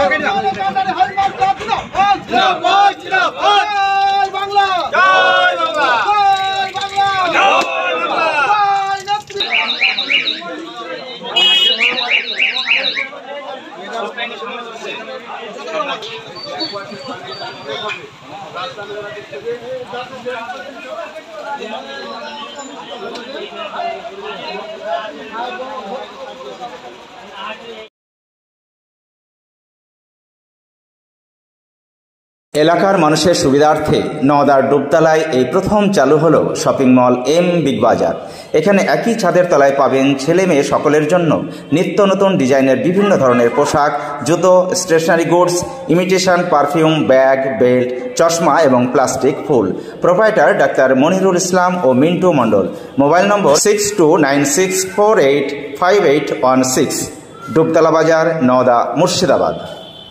রাস্তা এলাকার মানুষের সুবিধার্থে নওদার ডুবতলায় এই প্রথম চালু হল শপিং মল এম বিগ বাজার এখানে একই ছাদের তলায় পাবেন ছেলে মেয়ে সকলের জন্য নিত্য নতুন ডিজাইনের বিভিন্ন ধরনের পোশাক জুতো stationery goods imitation perfume bag belt চশমা এবং প্লাস্টিক ফুল প্রোপাইটার ডাক্তার মনিরুল ইসলাম ও Mintu Mondal mobile number six two nine six four eight five eight one six Dubtala Bazar Naoda Murshidabad